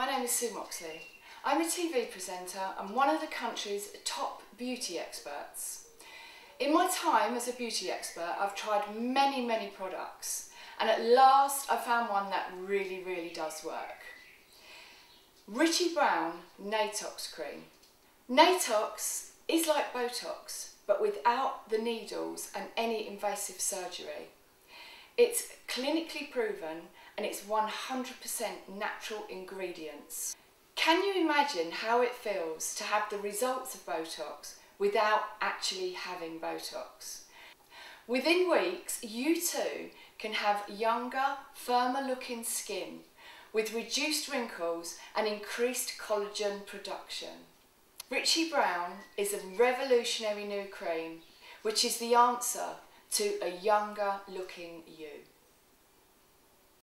my name is Sue Moxley. I'm a TV presenter and one of the country's top beauty experts. In my time as a beauty expert, I've tried many, many products and at last I found one that really, really does work. Richie Brown Natox Cream. Natox is like Botox, but without the needles and any invasive surgery. It's clinically proven and it's 100% natural ingredients. Can you imagine how it feels to have the results of Botox without actually having Botox? Within weeks, you too can have younger, firmer looking skin with reduced wrinkles and increased collagen production. Richie Brown is a revolutionary new cream which is the answer to a younger looking you.